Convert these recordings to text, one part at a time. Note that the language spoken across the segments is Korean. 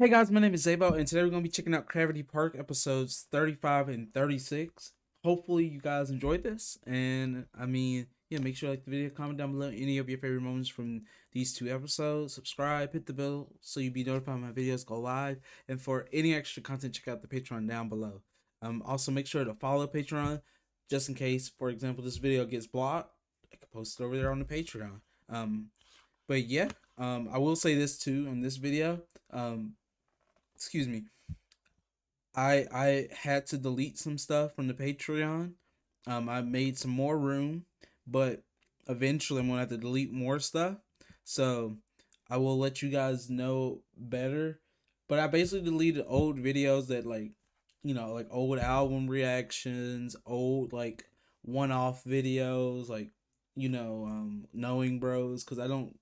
Hey guys, my name is Zabo, and today we're going to be checking out Gravity Park episodes 35 and 36. Hopefully, you guys enjoyed this, and I mean, yeah, make sure like the video, comment down below any of your favorite moments from these two episodes, subscribe, hit the bell so you'll be notified when my videos go live, and for any extra content, check out the Patreon down below. Um, also, make sure to follow Patreon just in case, for example, this video gets blocked. I can post it over there on the Patreon. Um, but yeah, um, I will say this too on this video. Um, excuse me. I I had to delete some stuff from the Patreon. Um, I made some more room, but eventually I'm gonna have to delete more stuff. So I will let you guys know better. But I basically deleted old videos that like, you know, like old album reactions, old like one-off videos, like you know, um, knowing bros, because I don't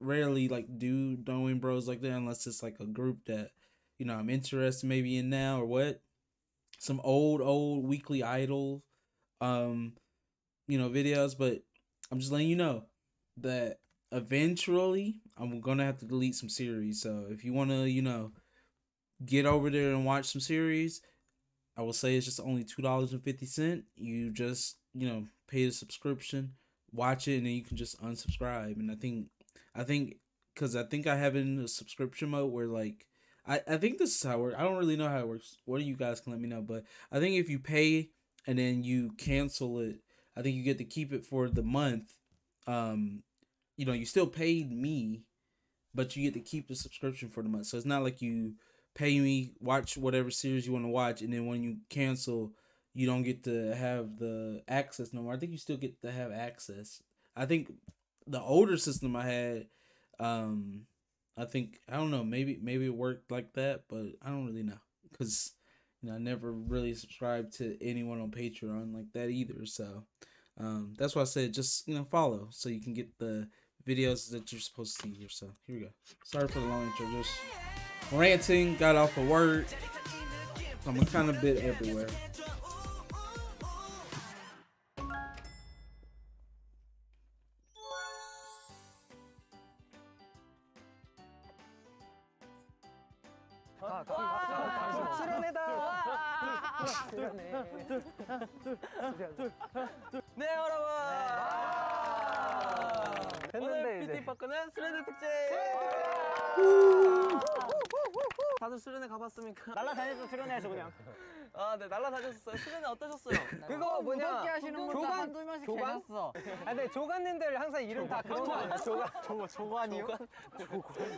rarely like do knowing bros like that unless it's like a group that you know I'm interested maybe in now or what. Some old old weekly idol um you know videos, but I'm just letting you know that eventually I'm gonna have to delete some series. So if you wanna, you know, get over there and watch some series, I will say it's just only two dollars and fifty cent. You just, you know, pay the subscription, watch it, and then you can just unsubscribe. And I think I think because I think I have in a subscription mode where like I, I think this is how it works. I don't really know how it works. What do you guys can let me know? But I think if you pay and then you cancel it, I think you get to keep it for the month. Um, you know, you still paid me, but you get to keep the subscription for the month. So it's not like you pay me, watch whatever series you want to watch, and then when you cancel, you don't get to have the access no more. I think you still get to have access. I think the older system I had, um, I think I don't know. Maybe maybe it worked like that, but I don't really know because you know I never really subscribed to anyone on Patreon like that either. So um, that's why I said just you know follow so you can get the videos that you're supposed to see here. So here we go. Sorry for the long intro. Just ranting. Got off of work. I'm a kind of bit everywhere. 오늘 됐는데 PT 이제 파크는 수련회 특집. 다들 수련회 가봤습니까? 날라다녔어 수련회에서 그냥 아, 네, 날라다녔어요. 수련회 어떠셨어요? 그거 뭐냐 무섭게 하시는 조관 한두 명씩 조관 계셨어. 아 근데 조관님들 항상 이름 다 그런 거 아니야 조관 조 조관이요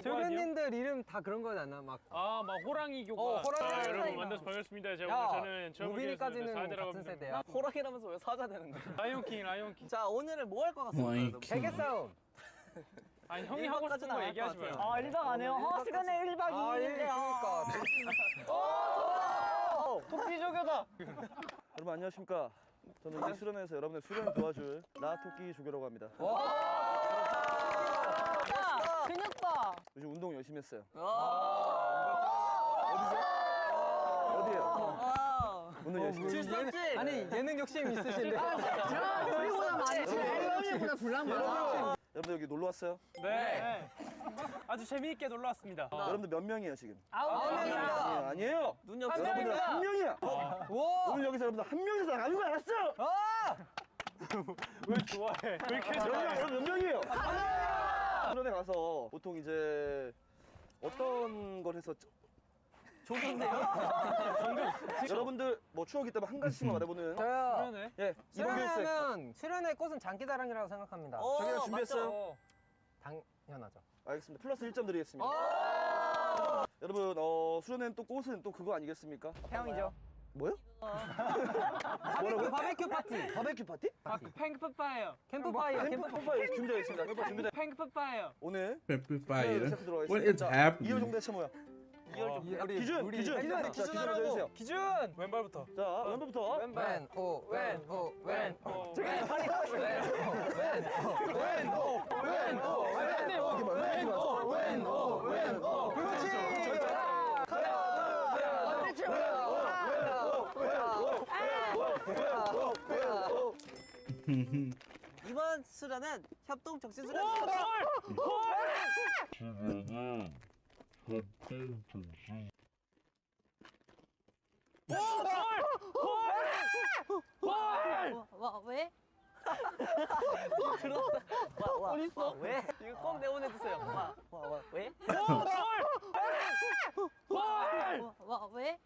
조관님들 이름 다 그런 거 아나 막 아, 막 호랑이 교관. 어, 호랑이 아. 여러분 만나서 반갑습니다. 제가 야, 오늘 저는 무빈이까지는 같은. 세대야 호랑이라면서 왜 사자 되는 거야? 라이온킹, 라이온킹. 자, 오늘은 뭐 할 것 같습니까? 여러분? 베개 싸움 아니 형이 하고 싶은 거 얘기하지 것 마요. 아, 1박 안 해요? 아, 수련회 1박 아 2일인데. 그러니까 토끼 조교다. 여러분 안녕하십니까 저는 이 수련회에서 여러분의 수련을 도와줄 나토끼 조교라고 합니다 야, 근육 봐. 요즘 운동 열심히 했어요 아, 어디에요? 아, 오늘 열심히 질수 없지? 아니 예능 욕심 있으신데 우리보다 많지. 우리보다 불랑 많아. 여러분들 여기 놀러 왔어요? 네. 아주 재미있게 놀러 왔습니다. 여러분들 몇 명이에요 지금? 아홉 명이야. 아니에요 눈이 여러분들 없어. 한 명이야 와 오늘 여기서 여러분들 한 명이서 나가는 거 알았어? 왜 좋아해? 왜 이렇게 여러분 좋아해? 여러분 몇 명이에요? 수련회 가서 보통 이제 어떤 걸 해서 좋은데요? 여러분들 뭐 추억이 있다면 한 가지씩만 말해보는 저요 그러네. 예 이번 교육생 수련회는 수련회 꽃은 장기자랑이라고 생각합니다 어, 저기가 준비했어요? 당연하죠 알겠습니다 플러스 1점 드리겠습니다 여러분 어 수련회는 또 꽃은 또 그거 아니겠습니까? 태양이죠. 뭐요? 바베큐 바베큐 파티 바베큐 파티? 팽크파예요. 캠프파이어 캠프 캠프 파이 준비하겠습니다. 캠프 준비돼. 팽크파예요. 오늘 Amplifier. 시작 들어가겠습니다. What is 자, happening? 이호 정대 채모야. 우리 기준, 우리 기준. 기준 자, 기준 먼저 해주세요. 기준. 왼발부터. 자, 왼발부터. 왼오왼오왼오. 저기 다리 다리. 이번 수련은 협동 적신 수련. 와, 와, 왜? 어디 있어? 왜? 이거 꼭 내보내주세요. 와, 와, 와, 왜? 와, 와, 왜?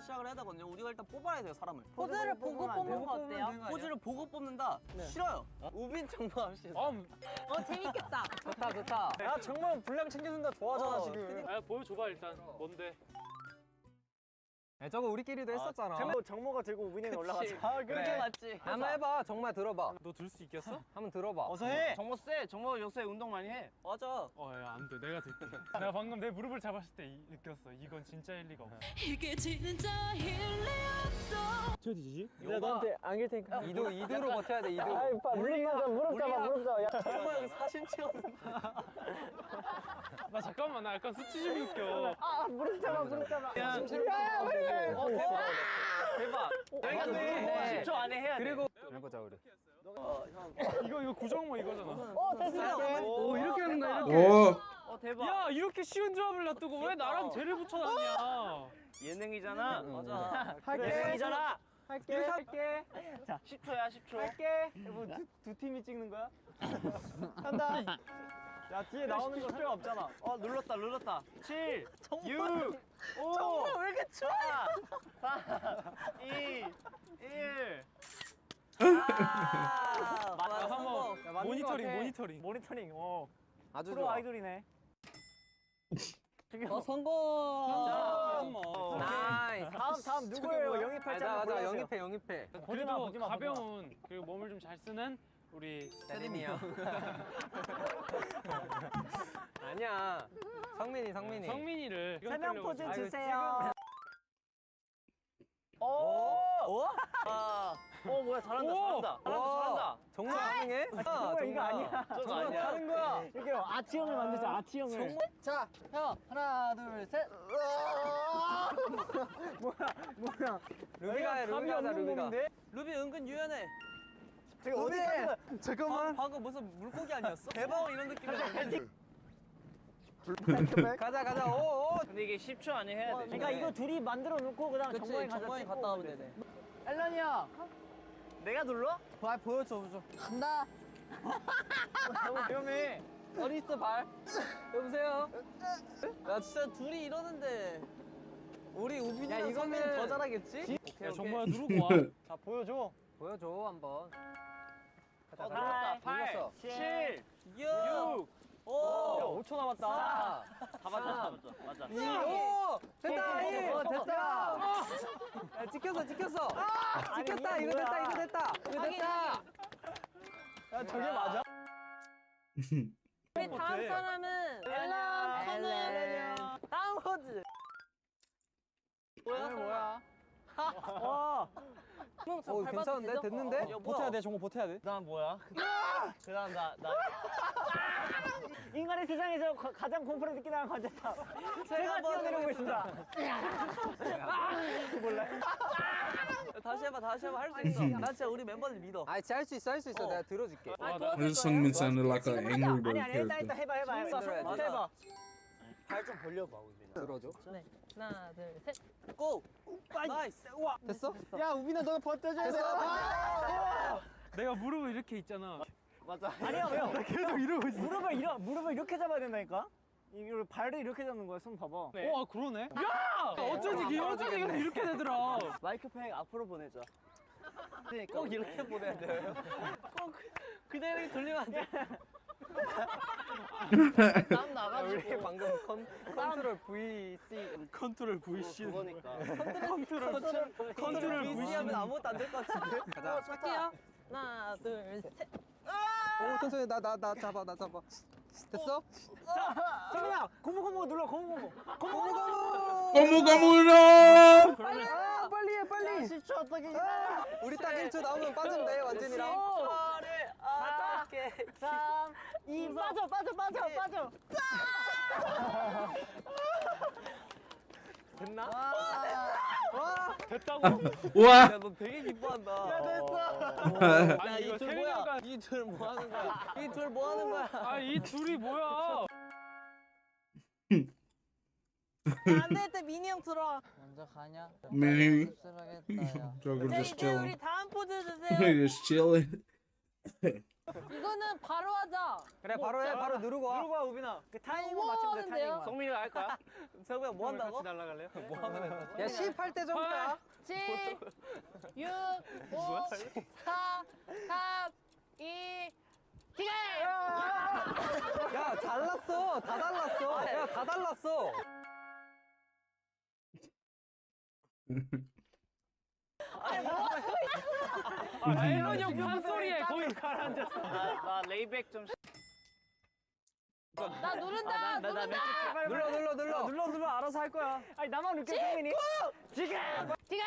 두 명이서 시작을 해야 되거든요. 우리가 일단 뽑아야 돼요 사람을. 포즈를 보고 뽑는 거 어때요? 포즈를 보고 뽑는다. 싫어요. 우빈 정보 없이. 아, 어, 재밌겠다. 좋다 좋다 야 정말 분량 챙겨준다 좋아하잖아 어, 지금 아, 보여줘봐 일단. 뭔데? 야, 저거 우리끼리도 했었잖아 정모- 정모가 들고 우빈이는 올라가자. 아 그게 맞지. 한번 해봐 정말 들어봐 너 들 수 있겠어? 한번 들어봐 어서 해. 정모 쎄. 정모 요새 운동 많이 해. 맞아. 어, 야, 안 돼. 내가 들게. 내가 방금 내 무릎을 잡았을 때 이- 느꼈어. 이건 진짜 일 리가 없어. 이게 진짜 일리 없어 뒤지지? 내가 너한테 안길 테니까 이도 이도로 버텨야 돼 이도 무릎 잡아 무릎 잡아 무릎 잡아 야 정모 사진 찍었는 나 잠깐만, 나 약간 수치심이 웃겨. 무릎 잡아 무릎 잡아 야, 어, 대박. 대박. 여기가 돼. 10초 안에 해야 돼. 그리고 해보자 우리 어, 형. 이거 이거 구정모 이거잖아. 어, 됐어요. 오 이렇게 하는 거야 이렇게 오 어, 대박. 야, 이렇게 쉬운 조합을 놔두고 왜 나랑 쟤를 붙여놨냐? 예능이잖아. 맞아. 할게. 예능이잖아. 할게 할게 자, 10초야, 10초. 할게 뭐두 두 팀이 찍는 거야? 한다 야 뒤에 나오는 거 필요 없잖아 어, 눌렀다, 눌렀다. 7, 6, 5, 정말 왜 이렇게 쳐? 4, 3, 2, 1. 아, 맞아, 야, 성공. 한번 모니터링, 같아. 모니터링. 모니터링 어 아주 프로 좋아 아이돌이네. 어, 성공. 자, 어. nice 다음, 다음 누구예요? 영입할 가자 가자 영입해 영입해 그래도 가벼운 그리고 몸을 좀 잘 쓰는 우리 세림이야 아니야 성민이 성민이 성민이를 세명 포즈 주세요. 오! 오! 아, 어 뭐야 잘한다 오! 잘한다. 잘한다 잘한다. 정말 가능해? 정말 이거 아니야. 저거 아니야. 다른 거야. 이렇게 아치형을 만들자 아치형을. 자, 형, 하나, 둘, 셋. 루비가 해 루비가 하자 루비가. 루비 은근 유연해. 제가 어디 잠깐만. 방금 무슨 물고기 아니었어? 대박. 이런 느낌이야 가자 가자 오오 근데 이게 10초 안에 해야 돼 그러니까 이거 둘이 만들어 놓고 그다음 정모에 가자. 정모에 찍고 갔다 오면 되네. 앨런이 형 내가 눌러? 발 보여줘 보여줘 간다. 너무 위험해 어디 있어 발? 여보세요? 야 진짜 둘이 이러는데 우리 우빈이랑 이거는- 성민이 더 잘하겠지? 야 정모야 누르고 와 자 보여줘 보여줘 한번 가자 어, 눌렀다. 눌렀어 7 6 야5 5초 남았다. 다 맞아 다 맞아 맞아 2 5 됐다 이. 어, 됐다. 야 찍혔어 찍혔어. 찍혔다 이거 됐다 이거 됐다. 이거 됐다. 야 저게 맞아? 우리 다음 사람은 앨런, 팬은 다음 포즈 뭐야 뭐야? 와 오 괜찮은데? 됐는데? 버텨야 돼? 정보 버텨야 돼? 그다음 뭐야? 그다음 나 나. 인간의 세상에서 가- 가장 공포를 느끼는 관제탑 제가 뛰어내리고 있습니다. 몰라 다시 해봐 다시 해봐. 할 수 있어. 나 진짜 우리 멤버들 믿어. 아 진짜 할수 있어 할 수 있어. 내가 들어줄게. 와, 나- This sounded like an Angry Bird 아니 아니 일단 일단 character. 해봐 해봐. 해봐. 해봐. 발 좀 벌려봐 우빈아 들어줘. 네. 하나, 둘, 셋. go! Nice. 우와. 됐어? 야 우빈아 너가 버텨줘야 돼. 내가 무릎을 이렇게 있잖아. 맞아. 아니야 형 계속 이러고 있어. 무릎을 이러 무릎을 이렇게 잡아야 된다니까? 이걸 발을 이렇게 잡는 거야 손 봐봐. 어 아, 그러네. 야! 어쩐지 기- 어쩐지 이렇게 되더라. 마이크팩 앞으로 보내자. 그러니까 꼭 이렇게 보내야 돼요. 꼭 그대로 돌리면 안 돼 땀 우리 나가지고 방금 컨, 컨트롤 VC 컨트롤 VC 그거니까. 컨트롤 컨트롤 VC 하면 아무것도 안 될 것 같은데? 가자. 할게요. 하나, 둘, 셋. 오 천천히 나나 나 잡아 나 잡아. 됐어? 정민아 고무 고무 눌러 고무 고무. 고무 고무. Gomu Gamura! 아! 빨리 해 빨리 10초 어떻게 우리 딱 1초 나오면 빠지면 돼 완전히랑. 초를 어떻게 3 2 빠져 빠져 빠져 빠져 됐나? 와 됐다고? 와. 야 너 되게 기뻐한다. 야 아니 이거 세 이둘 뭐야? 명간 이둘 뭐 하는 거야? 이 둘 뭐 하는 거야? 아 이 둘이 뭐야? 안될때 미니 형 들어와. 먼저 가냐? 미니. 야. 저거 자 just 우리. 다음 포즈 주세요. just chilling. 이거는 바로 하자. 그래 바로 해 바로 누르고 와 누르고 와 우빈아. 그 타이밍만 뭐 맞추면 돼 하는데요? 타이밍만. 성민이가 할 거야? 성우야 뭐 한다고? 같이 날아갈래요? 뭐 하면 야 10할 때 점프야 7, 6, 5, 4, 3, 2, 기계! 야 달랐어 다 달랐어 야 다 달랐어 아 앨런 형 판소리에 거의 가라앉았어. 나, 나 layback 좀. 나 누른다, 나, 나, 나 누른다. 눌러 눌러 눌러 눌러 눌러 알아서 할 거야. 아니 나만 웃겨 성민이. 지금. 기계!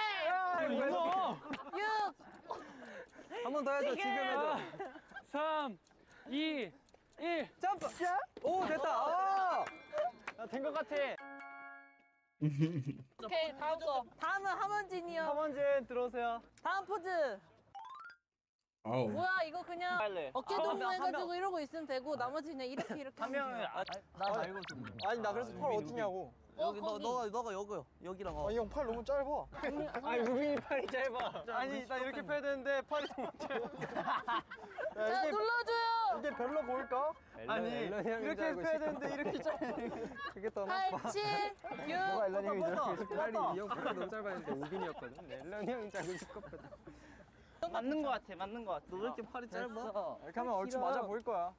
이거 6, 한번 더 해줘 지금 해줘 3, 2, 1. 점프 오 됐다 어. 나된 것 같아. 오케이, 다음 거. 다음은 하먼진이 형. 하먼진 들어오세요. 다음 포즈. Oh. 뭐야, 이거 그냥 빨리. 어깨 아, 한 명, 동무해가지고 한 명. 이러고 있으면 되고 나머지 그냥 이렇게 이렇게 한 하면 명은 돼요. 아, 나 말고 좀 아니 나 그래서 팔 어디냐고. 어, 여기 너 거기. 너가 너가 여기 여기랑 어. 이형팔 너무 짧아 아니 우빈이 팔이 짧아. 아니 나 이렇게 펴야 되는데 팔이 너무 짧아. 자, 눌러줘요. 이게 별로 보일까? 아니 이렇게 있었거든. 되는데 이렇게 짧아. 그게 더 8, 7, 6, 앨런 형인 줄 알고 뻗어, 팔이 뻗어. 이형 팔이 너무 짧았는데 우빈이었거든 앨런 줄 알고 싶었거든 맞는 거 같아. 맞는 거 같아. 너왜 이렇게 팔이 짧아? 이렇게 하면 얼추 맞아 보일 거야.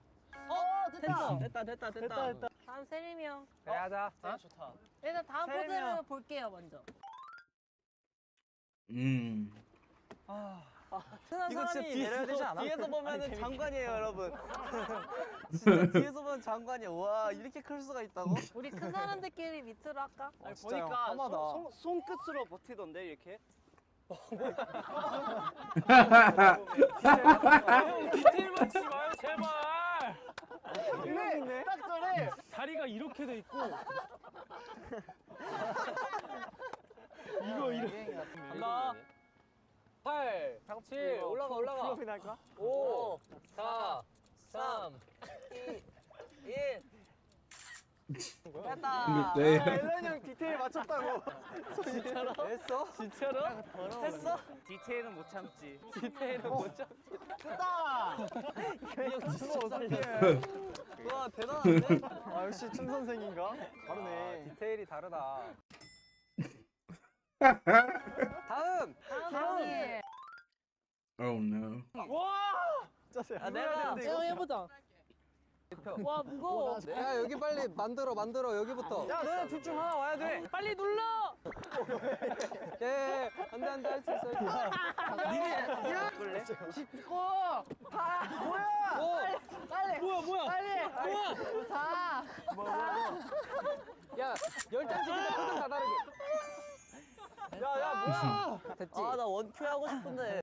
어, 됐어. 됐다 됐다 됐다. 됐다. 다음 세림이 형. 그래 하자 아 좋다. 일단 다음 세림이 포즈를 형. 볼게요, 먼저. Mm. 흔한 이거 진짜 사람이 내려야 되지 뒤에서 않아? 뒤에서 보면은. 장관이에요 여러분. 진짜 뒤에서 보면 장관이야. 와 이렇게 클 수가 있다고? 우리 큰 사람들끼리 밑으로 할까? 아니, 진짜 형, 보니까. 손, 손, 손끝으로 버티던데 이렇게. 형 디테일 맞추지 마요 제발. 네, 딱 전에 다리가 이렇게 돼 있고. 이거 이렇게. 간다 8 7 올라가 올라가 flopping 할까? 5 4 3 2 1 됐다 네. 앨런 형 디테일 맞췄다고. 됐어? 진짜로? 했어? 디테일은 못 참지. 디테일은 못 잡. 됐다. 이형 진짜 어떡해. 와 대단한데? 아 역시 춤 선생인가? 다르네. 디테일이 다르다 다음 다음. Oh no. 와! 짜세. 아, 내가- 형 해보자. 와, 무거워. 야 여기 빨리 만들어 만들어 여기부터 야 너네 둘 중 하나 와야 돼. 빨리 눌러! 예 안돼 안돼 할 수 있어 고! 다 뭐야? 오! 빨리! 뭐야 뭐야? 빨리! 뭐야? 다! 야, 열장 찍는데 표정 다 다르게. 야야 뭐야? 됐지? 아 나 원큐 하고 싶은데.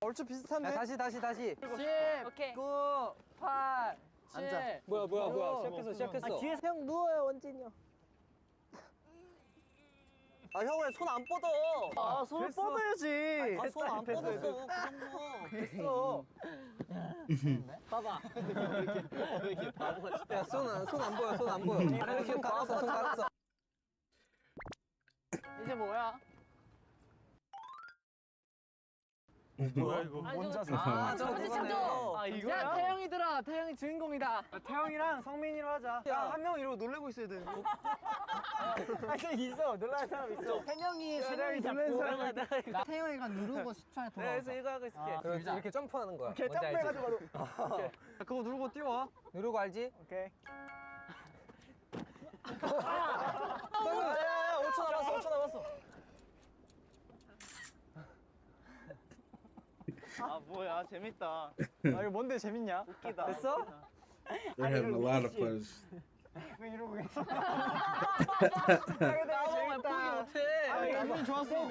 얼추 비슷한데? 야, 다시, 다시, 다시. 10, 오케이. 9, 8, 7. 앉아. 뭐야, 뭐야, 뭐야. 시작했어, 시작했어. 뒤에서 형 누워요, 원진이 형. 아형왜손안 뻗어? 아 손을 됐어. 뻗어야지. 아 손안 됐어, 뻗었어. 됐어. 됐어. 봐봐. 왜 이렇게 바보같이. 야, 손, 안- 손안 보여, 손 안 보여. 손 갈았어, 손 갈았어. 이제 뭐야? 뭐야 이거? 아니, 뭔 저- 자세? 아, 저 그거네. 찾아? 아 야, 이거야? 태영이들아, 태영이 주인공이다. 아, 태영이랑 성민이로 하자. 야 한 명 이러고 놀래고 있어야 돼. 아니 있어 놀라는 사람 있어. 세 명이 세 명이 놀라는 잡고. 사람 이거. 태영이가 누르고 10초에 내가 그래서 이거 하고 있을게. 그렇지, 이렇게 점프하는 거야. 걔? 점프해가지고 바로. 오케이. 그거 누르고 뛰어와. 누르고 알지? 오케이. 야야야 5초 남았어 5초 남았어. 아 뭐야 재밌다. 아 이거 뭔데 재밌냐? 웃기다. 됐어? They're having a lot of fun. 왜 이러고 계시? 하게 되면 재밌다. 못해. 아니 기분이 좋았어.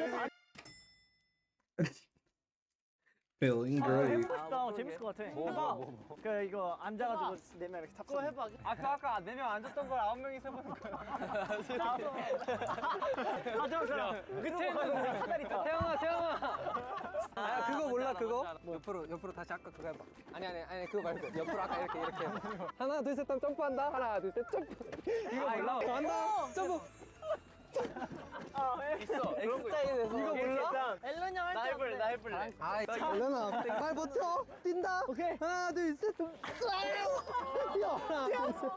Feeling 아, great. 해보고 싶다. 재밌을 것 같아. 뭐, 뭐, 뭐. 그 이거 앉아가지고 네명 이렇게 탑. 그거 해봐. 아까 아까 네 명 앉았던 걸 아홉 명이서 해보는 거야. 아, 잠깐만. 끝에 사다리 타. 태영아 태영아. 아 그거 몰라 그거? 옆으로 옆으로 다시 아까 그거 해봐. 아니 아니 아니 그거 말고 옆으로 아까 이렇게 이렇게. 하나 둘셋 하면 점프한다. 하나 둘 셋 점프. 이거 몰라? 간다. 점프. 있어. 엑스타일에서. 이거 몰라? 앨런 형할줄 나 해볼래. 나 해볼래. 아 열려나. 말 버텨. 뛴다. 오케이. 하나 둘 셋. 뛰어. 둘 셋.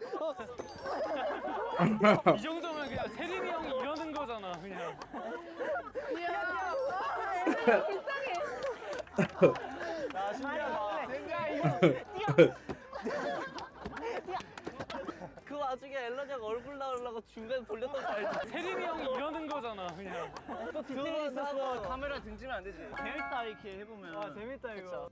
이 정도면 그냥 세림이 형이 이러는 거잖아 그냥 아, 신기하다. 그 와중에 앨런이 얼굴 나오려고 중간에 돌렸던 거 알지? 세림이 형이 이러는 거잖아 그냥 또 디테일이 있었어. 카메라 등지면 안 되지. 재밌다 이렇게 해보면. 아 재밌다 이거.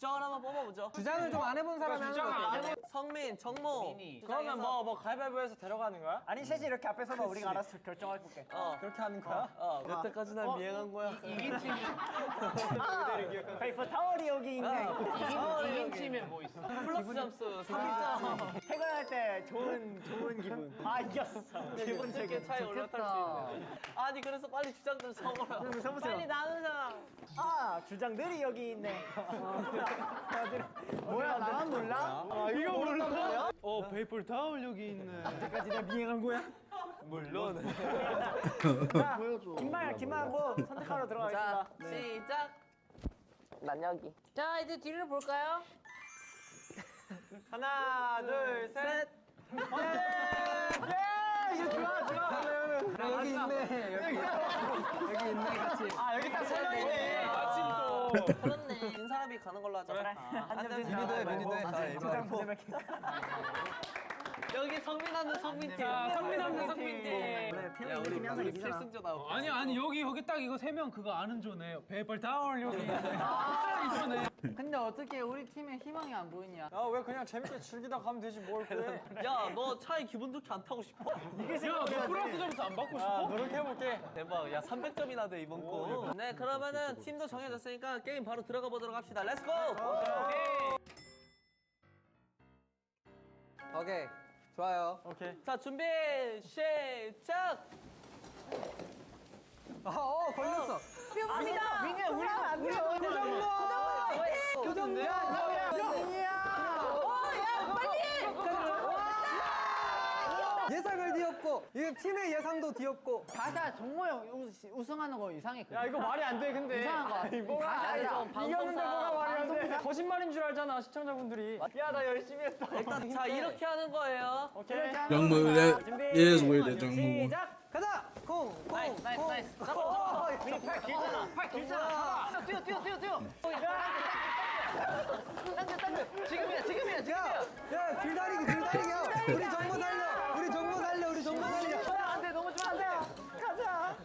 주장을 한번 뽑아보죠. 주장을 좀 안 해본 사람이 하는 거 어때? 성민, 정모. 그러면 뭐 뭐 가위바위보해서 데려가는 거야? 아니 셋이 이렇게 앞에 서 봐 우리가 알아서 결정해볼게. 어, 그렇게 하는 거야? 어, 여태까지 날 미행한 거야. 이긴 팀. paper towel이 여기 있네. 이긴 팀에 뭐 있어? 플러스 점수 3점. 퇴근할 때 좋은 좋은 기분. 아 이겼어. 기분 이렇게 되게 차이 올라탈 수 있는. 아니 그래서 빨리 주장 좀 서보라. 빨리 나누는 사람. 아 주장들이 여기 있네. 뭐야 나만 몰라? 아 이거 몰라? 어 paper towel 여기 있네 까지 내가 미행한 거야? 물론. 보여줘. 김말 김말고 선택하러 들어가겠습니다. 시작. 난 여기. 자 이제 뒤를 볼까요? 하나 둘 셋. 예! 이거 좋아 좋아. 여기 있네. 여기 여기 있네 같이. 아 여기 딱세 명이네. 그렇네. 진 사람이 가는 걸로 하자. 한점 민희도 해, 민희도 해. 주장 보내면 여기 성민 없는 성민 팀. 자 성민 없는 성민 팀 네, 야 태영이 우리 팀이 항상 이기잖아. 필승조 나오고. 아니 아니 여기 여기 딱 이거 세 명 그거 아는 조네 paper towel 여기 있네 딱 이조네 근데 어떻게 우리 팀에 희망이 안 보이냐? 야왜 그냥 재밌게 즐기다 가면 되지 뭘 그래? 야 너 차에 기분 좋게 안 타고 싶어? 야너 플러스 점수 안 받고 싶어? 노력해볼게. 대박. 야 300점이나 돼 이번 거. 네 그러면은 팀도 정해졌으니까 게임 바로 들어가 보도록 합시다. Let's go. 오케이. 좋아요. 오케이. 자 준비 시작. 아, 어 걸렸어. 아니다. 민희야 우리 안 돼. 교정부. 교정부. 예상 을 뒤엎고 이 팀의 예상도 뒤엎고 정모 형 우- 우승하는 거 이상해. 야 이거 말이 안 돼 근데. 이상한 거 같아. 좀 이겼는데 뭐가 말이 안 돼. 방송사. 거짓말인 줄 알잖아 시청자분들이. 야 나 열심히 했다. 일단 자 이렇게 하는 거예요. 오케이. Moo, that is weird that won. 시작. 가자. Nice nice nice. 어, 민희 팔 길잖아. 팔 길잖아. 뛰어 뛰어 뛰어 뛰어. 지금이야 지금이야 야, 지금이야. 야, 줄다리기, 줄다리기야. 우리 정모 살려. 우리 정모 살려. 우리 정모 살려. 안돼 너무 좋아 안돼. 가자.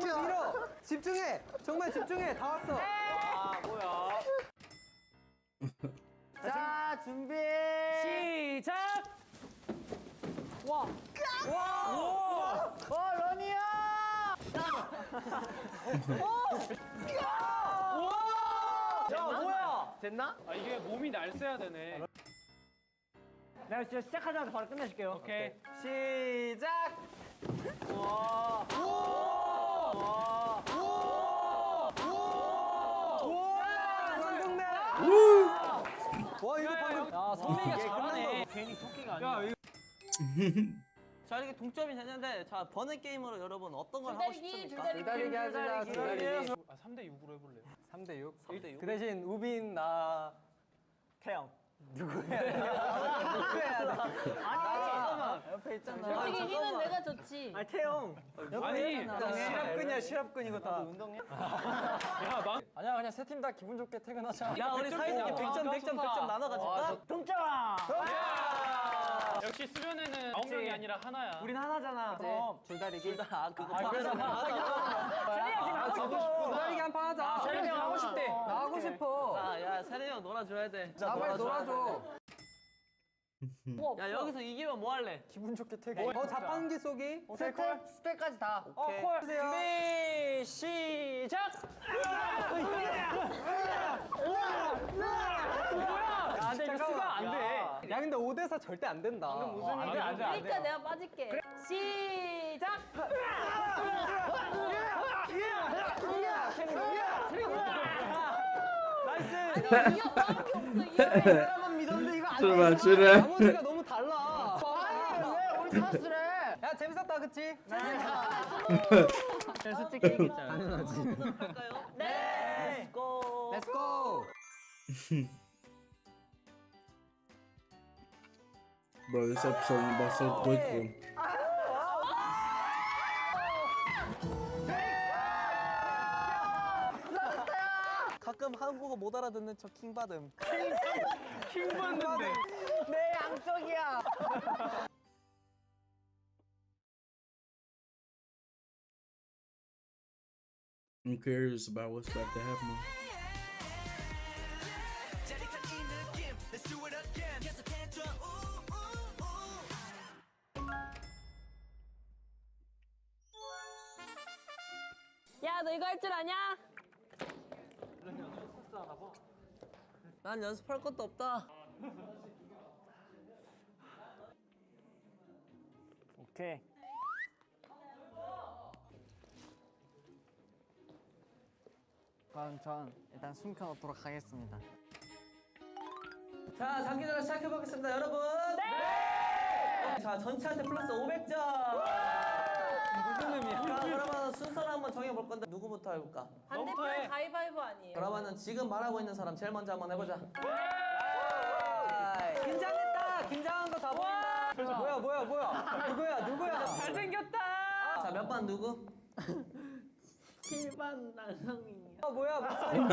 정모 밀어. 집중해. 정말 집중해. 다 왔어. 아 뭐야. 자 준비. 시작. 와. 와. 와 런이야. 와. 야 뭐야? 됐나? 아 이게 몸이 날쌔야 되네 내가 진짜 시작하자마자 바로 끝내줄게요. 오케이 시작. 와. 와. 완성돼. 와, 이거 방금 야 성민이가 잘하네. 괜히 토끼가 아니야. 자 이렇게 동점이 됐는데 자 버는 게임으로 여러분 어떤 걸 하고 줄다리기, 싶습니까? 줄다리기 하자. 줄다리기. 아 3대 6으로 해볼래요 3대 6. 3대 6. 그 대신 우빈 나 태영. 잠깐만. 옆에 있잖아. 솔직히 희는 내가 좋지. 아 태영. 아니 실업근이야, 실업근 이거 다. 운동해? 야망 아니야, 그냥 세 팀 다 기분 좋게 퇴근하자. 야 우리 사이좋게 100점 100점 100점 나눠 가질까? 동점. 역시 수련회는 9명이 아니라 하나야 우린 하나잖아. 그럼. 줄다리기. 아 그거 아, 그래서. 세리야 지금 하고 싶어. 줄다리기 한 판 하자. 세리야 하고 싶대. 나 하고 싶어. 자, 야, 세리 형 놀아줘야 돼. 나 빨리 놀아줘. 야 여기서 이기면 뭐 할래? 기분 좋게 퇴근. 어 자판기 쏘기. 스태프 스태프까지 다. 오케이. 콜. 준비 시작. 야, 근데 이거 수가 안 돼. 야 근데 5대4 절대 안 된다. 무슨 일이 안 돼, 안 돼. 그러니까 내가 빠질게. 시작. Nice. 아니 이거 빠른 게 없어. 사람만 믿었는데 이거 안 출발 출발. 나머지가 너무 달라. 왜 우리 찬스래? 야 재밌었다 그치? 솔직히 얘기했잖아. 네. Go. Let's go. Bro, this episode went by so quickly. 가끔 한국어 못 알아듣는 저 킹받음. 내 양쪽이야. I'm curious about what's about to happen. 야 너 이거 할 줄 아냐? 난 연습할 것도 없다. 오케이. 그럼 전 일단 숨 켜놓도록 하겠습니다. 자, 장기전을 시작해 보겠습니다, 여러분. 네. 자, 전체한테 플러스 500점. 무슨 의미야? 자, 그러면 순서를 한번 정해 볼 건데 누구부터 해볼까? 반대편 가위바위보 아니에요? 그러면은 지금 말하고 있는 사람 제일 먼저 한번 해보자. 아이. 긴장했다. 긴장한 거 다 보인다. 뭐야 뭐야 뭐야. 누구야 누구야. 잘생겼다. 자, 몇 번 누구? 7반 나성이요. 어 뭐야 목소리. 자,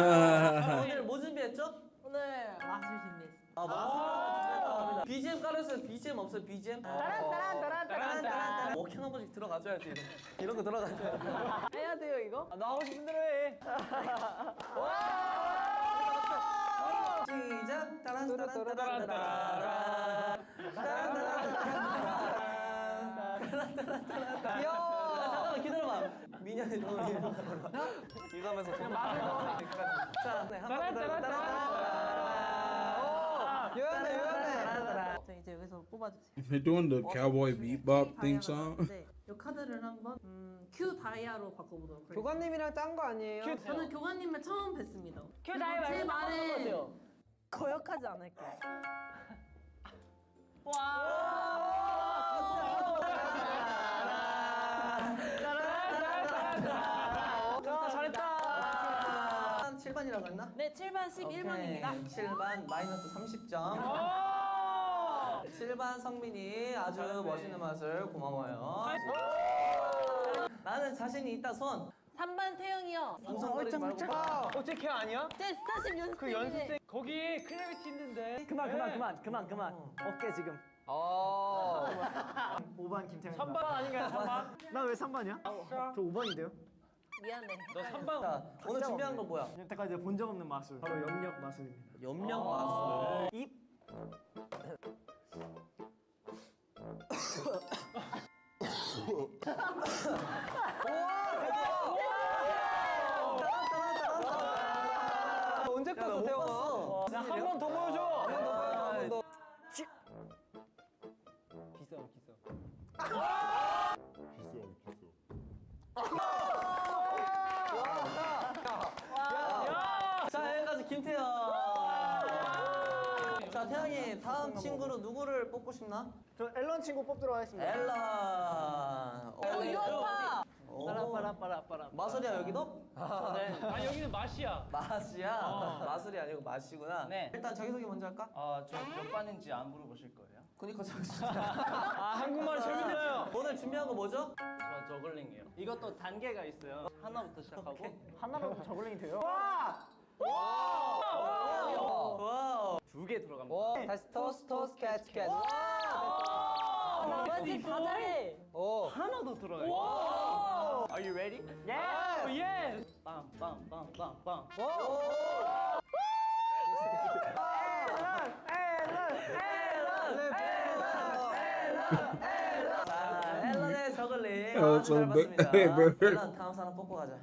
오늘 뭐 준비했죠? 오늘 마술 준비했습니다. 아, 마술 BGM 깔았어요. BGM 없어요. BGM. 따란 따란 따란 따란 따란. Walking 한 번씩 들어가줘야지. 이런, 이런 거 들어가줘야지. 해야 돼요 이거? 아, 나 하고 싶은 대로 해. 시작. 따란 따란 따란 따란 따란. 귀여워. 잠깐만 기다려봐. 민현이 너무 이거 하면서 그냥 말을 자, 네, 한 번 유연해 유연해. 자 이제 여기서 뽑아주세요. They're doing the cowboy bebop theme song. 네, 이 카드를 한번 음, 큐 다이아로 바꿔보도록 하겠습니다. 교관님이랑 짠거 아니에요? 저는 교관님을 처음 뵀습니다. 큐 다이아 제 말고 말에 바꿔보세요. 거역하지 않을게요. 7반이라고 했나? 네, 7반 11번입니다. 7반 마이너스 30점. 7반 성민이 아주 멋있는 마술 고마워요. 나는 자신이 있다 손. 3반 태영이요. 웅성거리지 말고. 어째 걔 아니야? 쟤 스타쉽 연습생. 그 연습생 거기 크래비티 있는데. 그만 그만 그만 그만 그만. 어깨 지금. 어. 5반 김태현. 3반 아닌가요? 3반? 나 왜 3반이야? 저 5반인데요? 미안해. 너 3반. 자 오늘 준비한 거 뭐야? 여태까지 본 적 없는 마술. 바로 염력 마술입니다. 염력 마술. 입. 언제 껐어 태영아? 한번 더 보여줘. 한 번 더. 기싸움 기싸움. 자 여기까지 김태형. 자 태형이 친구로 누구를 뽑고 싶나? 저 앨런 친구 뽑도록 하겠습니다. 엘라. 어, 유아파. 오. 빠라빠라빠라빠라. 마술이야 여기도? 아 여기는 맛이야. 맛이야. 어. 마술이 아니고 맛이구나. 네. 일단 자기소개 먼저 할까? 아, 저몇 반인지 안 물어보실 거예요? 그니까 자기소개. 아 한국말 재밌네요. 오늘 준비한 거 뭐죠? 저 저글링이에요. 이것도 단계가 있어요. 하나부터 시작하고 하나로 저글링이 돼요? Wow. 두 개 들어갑니다. 와 다시 토스 토스 캐치 캐치. 나머지 다 잘해. 오. 하나 더 들어가요. Are you ready? 오 yeah. 빵빵빵빵빵. 오. 자, 앨런의 저글링. 어, 아, 잘 봤습니다. 다음 사람 뽑고 가자.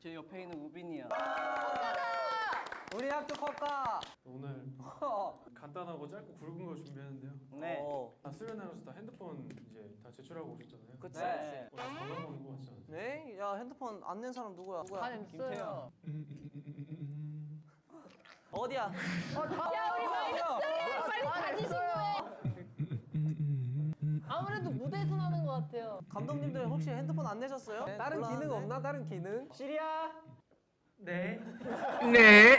제 옆에 있는 우빈이야. 우리 학교 컵가. 오늘 간단하고 짧고 굵은 걸 준비했는데요. 네. 어. 다 수련 하면서 다 핸드폰 이제 다 제출하고 오셨잖아요. 그치. 네. 어, 다 전화 오는 거 같지 않아요? 네? 야 핸드폰 안 낸 사람 누구야? 누구야? 다 냈어요. 어디야? 야 우리 마이너스 빨리 가지신 거예요. 아무래도 무대에서 나는 것 같아요. 감독님들 혹시 핸드폰 안 내셨어요? 다른 기능 곤란한데? 없나? 다른 기능? 시리야. 네. 네.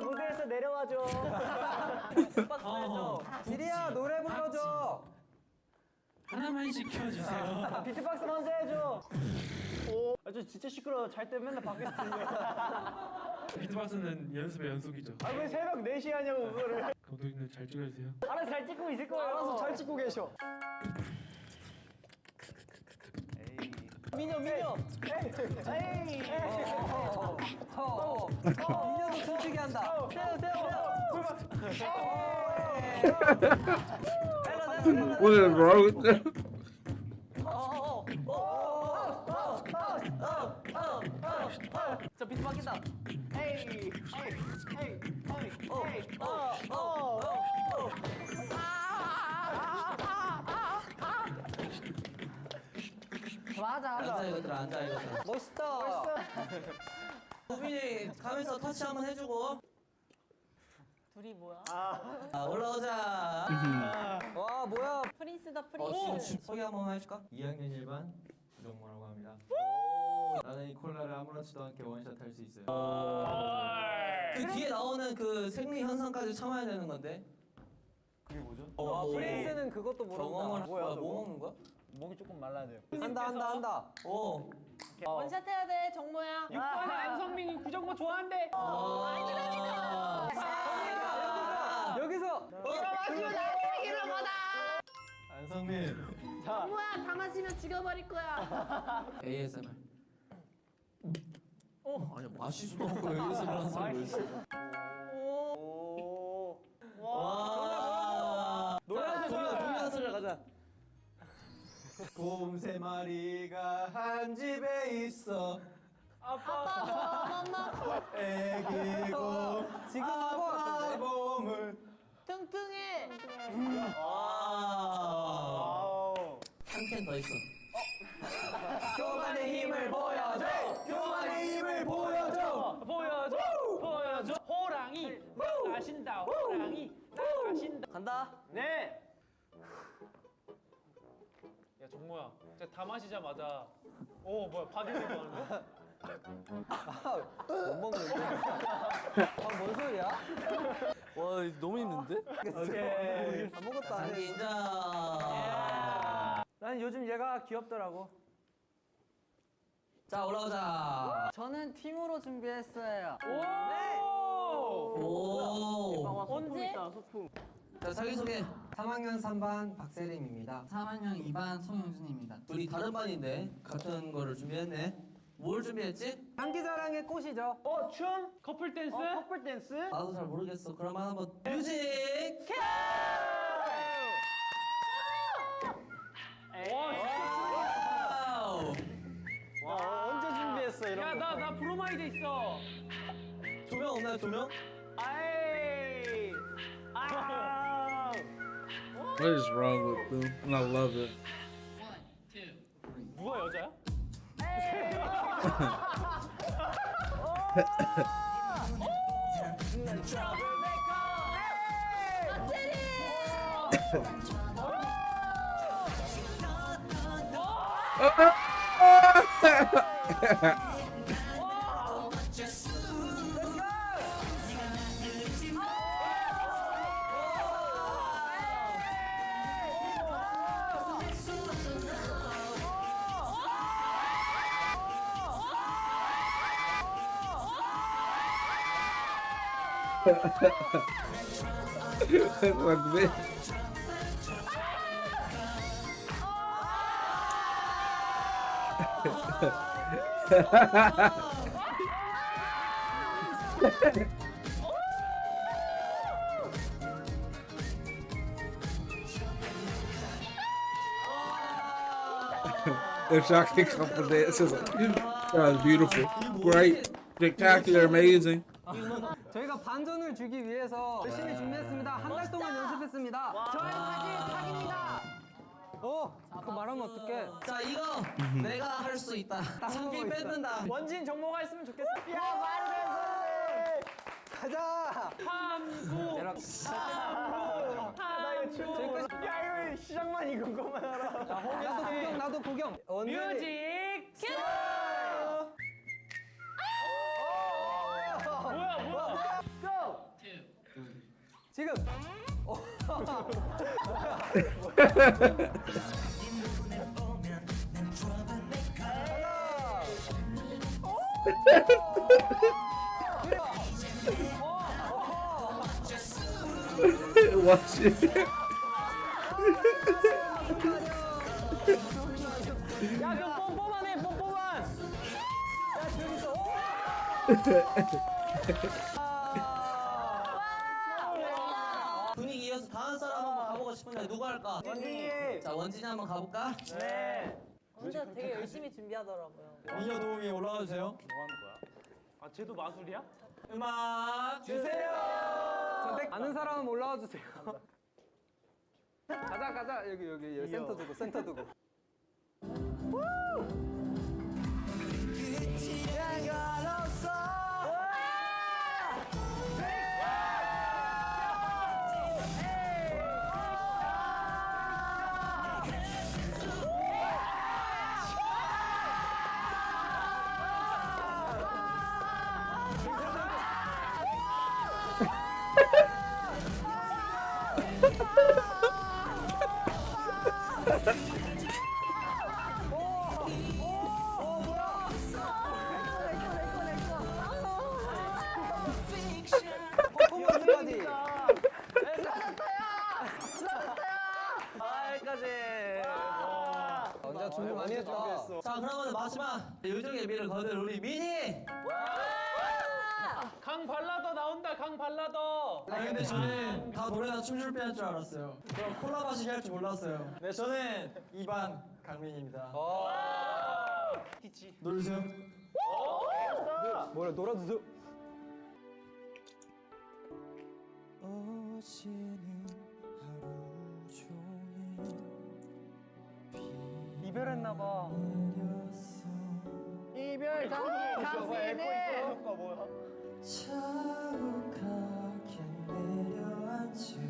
무대에서 내려와줘. 박스 내줘. 시리야 노래 불러줘. 하나만 시켜주세요. 비트박스 먼저 해줘. 아, 저 진짜 시끄러워. 잘 때 맨날 밖에서 들려. 비트박스는 연습의 연속이죠. 아, 왜 새벽 4시 하냐고, 그거를. 감독님들 잘 찍어주세요. 알아서 잘 찍고 있을 거예요. 알아서 잘 찍고 계셔. 민혁, 민혁. 에이. 에이. 어, 어, 어. 민혁도 춤추게 한다. What is wrong with them? 저 비트 바뀐다. 에이, 에이, 에이, 에이, 어, 어, 어, 어. 맞아. 앉아 이거들아, 앉아 이거들아. 멋있다. 우빈이 가면서 터치 한번 해주고. 둘이 뭐야? 아, 올라오자. 와 뭐야? 프린스다 어, 프린스. 소개 한번 해줄까? 2학년 1반 이동모라고 합니다. 나는 이 콜라를 아무렇지도 않게 원샷 할 수 있어요. 그 뒤에 나오는 그 생리 현상까지 참아야 되는 건데. 그게 뭐죠? 어, 프린스는 그것도 경험을 모른다. 뭐야? 뭐 먹는 거야? 목이 조금 말라야 돼요. 한다 한다 한다. 오. 원샷 해야 돼 정모야. 6번에 안성민이 구정모 좋아한대. 아. 여기서 안성민. 정모야 다 마시면 죽여버릴 거야. ASMR. 어, 아니 마시지도 않고 ASMR 하는 사람이 왜 있어? 와. 곰 세 마리가 한 집에 있어. 아빠 엄마 애기 곰 지금 아빠 곰을 뚱뚱해. 와. 한캔 더 있어. 교만의 힘을 보여줘. 교만의 힘을 보여줘. 보여줘. 보여줘. 호랑이 나신다. 호랑이 나신다. 간다. 네. 야 정모야, 진짜 다 마시자마자 오 뭐야 바디빌딩 하는데? 못 먹는데. 아 뭔 소리야? 와 너무 힘든데? 오케이. 아무것도 안 해. 인정. 난 요즘 얘가 귀엽더라고. 자 올라오자. 저는 팀으로 준비했어요. 오. 언제? 자 자기 소개. 3학년 3반 박세림입니다. 3학년 2반 송영준입니다. 둘이 다른 반인데 같은 거를 준비했네. 뭘 준비했지? 장기자랑의 꽃이죠. 어 춤? 커플 댄스? 커플 댄스. 나도 잘 모르겠어. 그러면 한번 music. Wow. 와 언제 준비했어 이런 야 나 나 브로마이드 있어. 조명 없나요 조명? 아이. 아. What is wrong with them? And I love it. 누가 여자야? like ركبت They're shocking couple days. That was beautiful. Great. Spectacular. Amazing. 뺏는다. 원진 정모가 있으면 좋겠어. 가자. 탐구. 얘랑 탐구. 야 이거 시작만 익은 것만 알아. 나도 구경, 나도 구경. 뮤직 큐! 뭐야 뭐야. 지금. Watch it. 야 그럼 뽀뽀만 해 뽀뽀만. 분위기 이어서 다음 사람 한번 가보고 싶은데 누가 할까? 원진이. 자 원진이 한번 가볼까? 네. 진짜 되게 열심히 준비하더라고요. 미녀 도우미 올라가 주세요. 아 쟤도 마술이야? 음악 주세요. 선택 아는 사람 올라와 주세요. 가자 가자 여기 여기 여기 센터 두고 센터 두고. 근데 저는 다 노래나 춤 준비할 줄 알았어요. 그럼 콜라 마시기 할 줄 몰랐어요. 네 저는 2반 강민입니다. 놀주세요. 뭐래 놀아주세요. 이별했나 봐. 이별 장기 강민이. 차곡하게 내려앉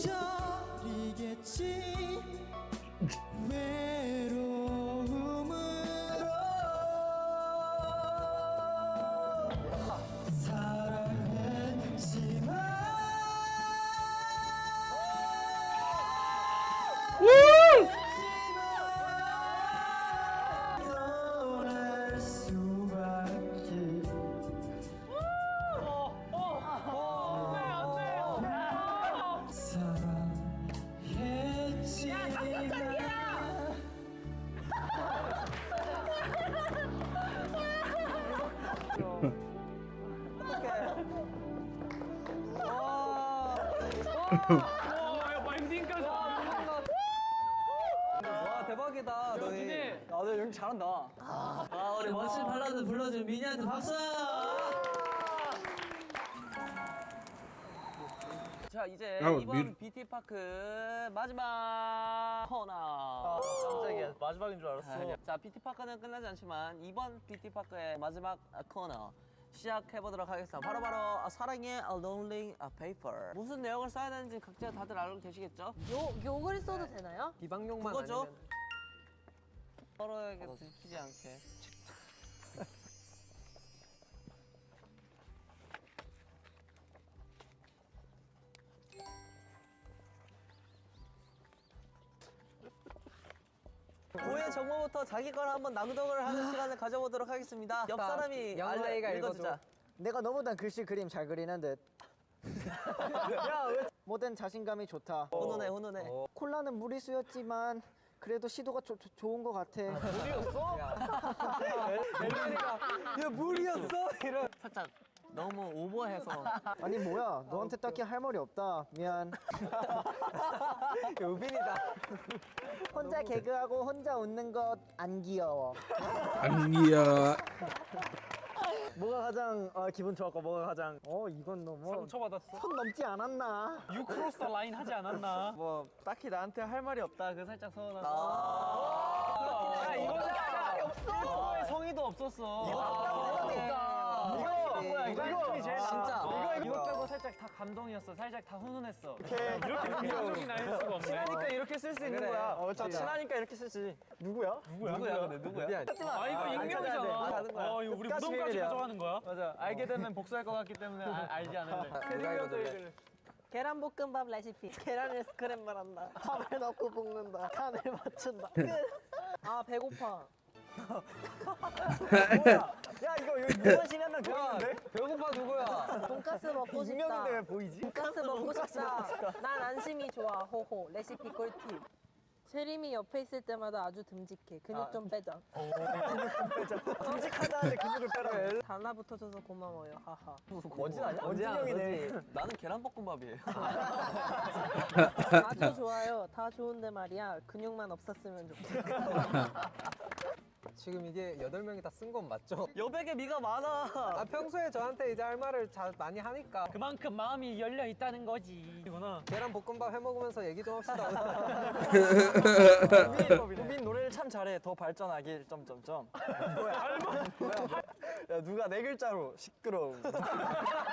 저리겠지. 외 자 이제 That was 이번 beautiful. BT 파크 마지막 코너. 깜짝이야 마지막인 줄 알았어. 자 BT 파크는 끝나지 않지만 이번 BT 파크의 마지막 코너. 시작해 보도록 하겠습니다. 바로 바로 사랑의 A Lonely Paper. 무슨 내용을 써야 되는지 각자 다들 알고 계시겠죠? 욕 욕을 써도 되나요? 비방용만 그거죠. 아니면. 서로에게 들키지 않게. 이제부터 자기 걸 한번 낭독을 하는 시간을 가져보도록 하겠습니다. 옆 사람이 영라이가 알려- 읽어주자. 내가 너보단 글씨 그림 잘 그리는 듯. 야, 왜 뭐든 자신감이 좋다. 훈훈해 훈훈해. 콜라는 무리수였지만 그래도 시도가 조, 조- 좋은 것 같아. 야 물이었어? 이런. 살짝 너무 오버해서. 아니 뭐야? 너한테 딱히 할 말이 없다. 미안. 우빈이다. 혼자 개그하고 혼자 웃는 것 안 귀여워. 아니야. 뭐가 가장 어, 기분 좋았고 뭐가 가장 어 이건 너무 상처받았어. 선 넘지 않았나? You cross line 하지 않았나? 뭐 딱히 나한테 할 말이 없다. 그 살짝 서운하다. 아. 야 이거는 진짜 성의도 없었어. 이거 뭐야 이거 이거 제일 진짜. 이거 이거 빼고 살짝 다 감동이었어. 살짝 다 훈훈했어. 이렇게 감정이 나뉠 수가 없네. 친하니까 이렇게 쓸 수 있는 그래. 거야. 어, 저 진짜. 친하니까 이렇게 쓰지. 누구야? 누구야? 누구야 근데 누구야? 아 이거 아, 익명이잖아. 어 이거 우리 무덤까지. 가져가는 거야? 맞아. 알게 되면 복수할 것 같기 때문에 아- 알지 않을래. 계란볶음밥 레시피. 계란을 스크램블한다. 밥을 넣고 볶는다. 간을 맞춘다. 끝. 아 배고파. 야 이거 여기 누가 신한명 야 배고파 누구야? 돈가스 먹고 싶다. 익명인데 왜 보이지? 돈가스 먹고 싶다. 난 안심이 좋아. 호호. 레시피 꿀팁. 세림이 옆에 있을 때마다 아주 듬직해. 근육 좀 빼자. 듬직하다는데 근육을 빼라. 달라 붙어줘서 고마워요. 하하. 원진 아니야? 원진 형이네. 나는 계란볶음밥이에요. 아주 좋아요. 다 좋은데 말이야. 근육만 없었으면 좋겠어. 지금 이게 여덟 명이 다 쓴 건 맞죠? 여백에 미가 많아. 아 평소에 저한테 이제 할 말을 잘 많이 하니까 그만큼 마음이 열려 있다는 거지. 이구나. 계란 볶음밥 해 먹으면서 얘기 좀 합시다. 우빈 노래를 참 잘해. 더 발전하길 점점점. 뭐야? 뭐야? 야 누가 네 글자로 시끄러움.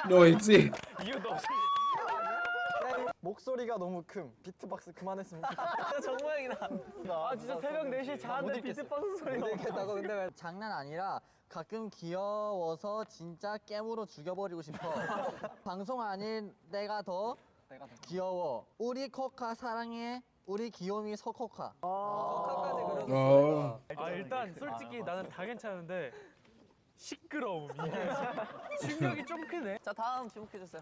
너 있지? 이유도 없이. 목소리가 너무 큼. 비트박스 그만했으면 좋겠다. 정모양이다. 아 진짜 새벽 4시에 자는데 비트박스 소리가 되겠다고 근데 왜 장난 아니라 가끔 귀여워서 진짜 깨물어 죽여버리고 싶어. 방송 아닌 내가 더 귀여워. 우리 코카 사랑해. 우리 귀요미 서코카. 카까지 그려줬어. 어. 아 일단 솔직히 나는 다 괜찮은데 시끄러움 이게 충격이 좀 크네. 자 다음 주목해 주세요.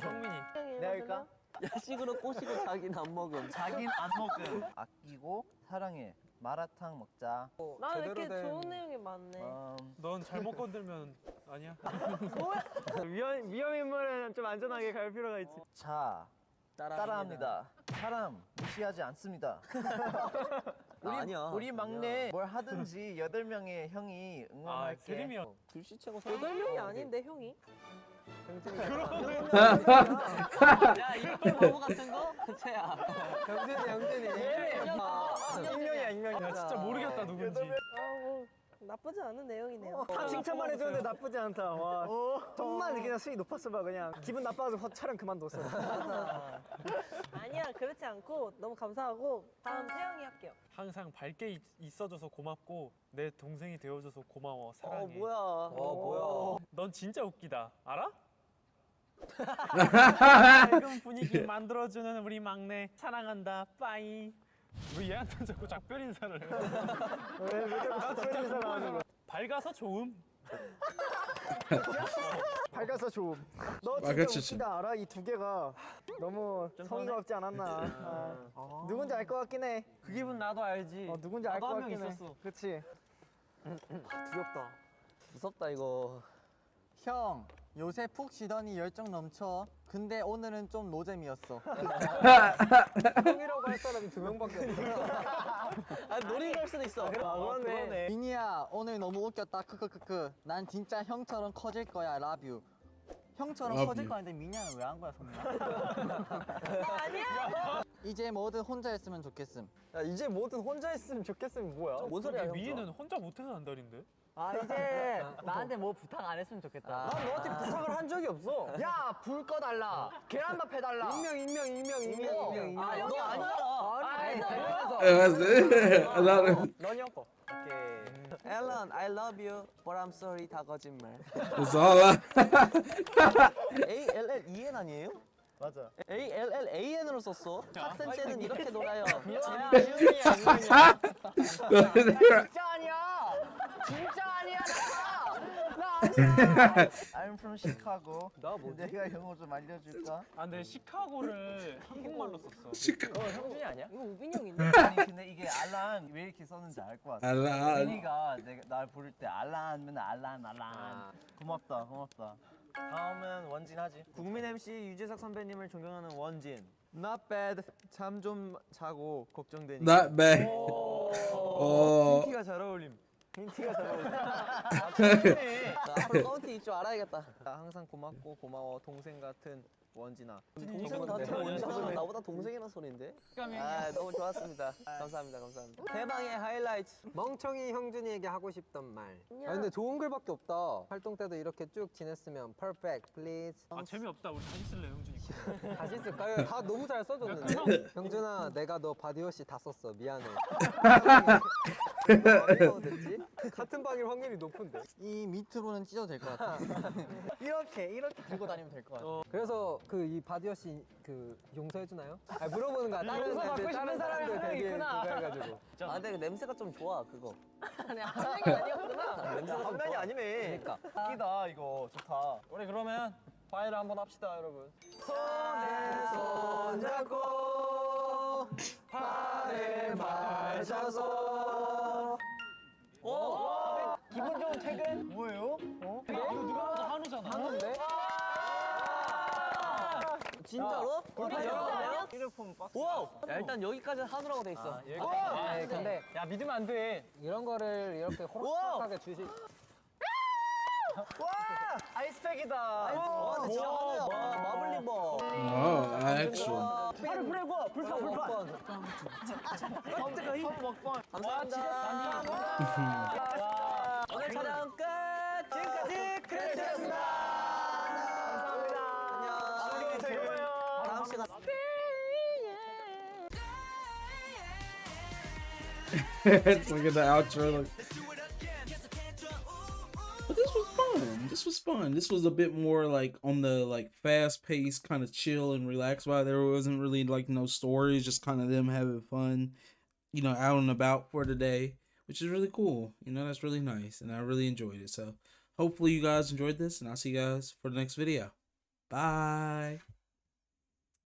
성민이. 내가 할까? 야식으로 꼬시고 자기는 안 먹음. 자긴 안 먹음. 아끼고 사랑해. 마라탕 먹자. 나 왜 이렇게 제대로 된- 좋은 내용이 많네. 음, 넌 잘못 건들면 아니야. 위험 위험 인물은 좀 안전하게 갈 필요가 있지. 자, 따라합니다. 사람 무시하지 않습니다. 나 아니야. 우리 막내 뭘 하든지 여덟 명의 형이 아 응원할게. 세림이 형. 둘시치고 여덟 명이 아닌데 형이? 야 이거 바보 같은 거? 채야. 영준이 영준이. 익명이야 익명이야. 야 진짜 모르겠다 누군지. 나쁘지 않은 내용이네요. 다 칭찬만 해줬는데 나쁘지 않다. 와. 좀만 그냥 수위 높았어 봐 그냥. 기분 나빠서 확 촬영 그만뒀어. 아니야 그렇지 않고 너무 감사하고 다음 태영이 할게요. 항상 밝게 있, 있어줘서 고맙고 내 동생이 되어줘서 고마워 어 사랑해. 뭐야. 어 뭐야? 넌 진짜 웃기다. 알아? 밝은 분위기 만들어주는 우리 막내 사랑한다. 빠이. 왜 얘한테 자꾸 작별 인사를 해? 왜왜 자꾸 작별 인사를 하는 거야? 밝아서 좋음. 밝아서 좋음. 너 아, 진짜 웃기다 알아? 이 두 개가 너무 성의가 없지 않았나. 아. 누군지 알 것 같긴 해. 그 기분 나도 알지. 어, 누군지 알 것 같긴 해. 있었어. 그치. 두렵다. 무섭다 이거. 형, 요새 푹 쉬더니 열정 넘쳐. 근데 오늘은 좀 노잼이었어. 형이라고 할 사람이 두 명밖에 없어. 아 놀이 갈 수도 있어. 아, 그러네. 민이야, 오늘 너무 웃겼다. 크크크크. 난 진짜 형처럼 커질 거야. 라뷰. 형처럼 Love 커질 you. 거야는데 민이야는 왜 한 거야, 성민아? 아니야. 이제 뭐든 혼자 했으면 좋겠음. 야 이제 뭐든 혼자 있으면 좋겠으면 뭐야? 뭔 소리야 형? 미희는 혼자 못해서 안달인데? 아 이제 나한테 뭐 부탁 안 했으면 좋겠다. 난 너한테 부탁을 한 적이 없어. 야 불 꺼달라. 계란밥 해달라. 익명 익명 익명 익명 익명 익명. 아 너 아니야. 아니 아, 나는 넌이 형 거. 앨런, I love you, but I'm sorry 다 거짓말. 무서워. A L L E N 아니에요? 맞아. A L L A N으로 썼어. 학생 때는 이렇게 놀아요. 야, 진짜 아니야. 진짜 아니야. 나 아니야. I'm from Chicago. 나 뭐지? 내가 영어 좀 알려줄까? 아 근데 시카고를 한국말로 썼어. 어, 형준이 아니야? 이거 우빈이 형인데? 아니 근데 이게 알란 왜 이렇게 썼는지 알 것 같아. 알란. 민이가 내가 날 부를 때 알란 맨날 알란 알란. 고맙다 고맙다. 다음은 원진 하지. 국민 MC 유재석 선배님을 존경하는 원진. Not bad. 잠 좀 자고 걱정되니. Not bad. 어. 흰티가 잘 어울림. 흰티가 잘 어울림. 나 앞으로 카운트 이줄 알아야겠다. 나 항상 고맙고 고마워 동생 같은 원진아. 동생 같은 원진아 나보다 동생이라는 소리인데? 아 너무 좋았습니다. 감사합니다, 감사합니다. 대망의 하이라이트. 멍청이 형준이에게 하고 싶던 말. 아 근데 좋은 글밖에 없다. 활동 때도 이렇게 쭉 지냈으면 perfect, please. 아 재미없다. 우리 다시 쓸래 형준이. 거. 다시 쓸까요? 다 너무 잘 써줬는데. 형준아, 내가 너 바디워시 다 썼어. 미안해. 어디가 됐지? 같은 방일 확률이 높은데. 이 밑으로는 찢어도 될 것 같아. 이렇게 이렇게 들고 다니면 될 것 같아. 그래서 그 이 바디워시 그 용서해 주나요? 아 물어보는 거야. 다른 용서 받고 다른 싶은 사람이 사람들 명 되게 있구나. 그거 해가지고. 아 근데 그 냄새가 좀 좋아 그거. 아니 한 명이 아니었구나. 냄새가 좀 좋아. 아니네. 그러니까. 웃기다 이거 좋다. 우리 그러면 파이팅을 한번 합시다 여러분. 손에 손 잡고 팔에 말 잡서. 오. 기분 좋은 퇴근? 뭐예요? 어? 이거 누가 봐도 한우잖아. 하는데? 진짜로? 일단 열어보세요. 휴대폰 박스. 와. 야, 일단 여기까지 한우라고 돼 있어. 아니 근데 야 믿으면 안 돼. 이런 거를 이렇게 호락호락하게 주시. 아이스팩이다. 와, 근데 진짜 한우야. 마, 마블링버. Oh, actually. 팔을 풀고 불파 불파. 감사합니다. 오늘 촬영 끝. 지금까지 크리스였습니다. 감사합니다. 안녕. 다음 시간. Look at the outro. Fun. This was fun. This was a bit more like on the like fast paced, kind of chill and relaxed vibe. There wasn't really like no stories, just kind of them having fun, you know, out and about for the day, which is really cool. You know, that's really nice, and I really enjoyed it. So hopefully you guys enjoyed this, and I'll see you guys for the next video. Bye.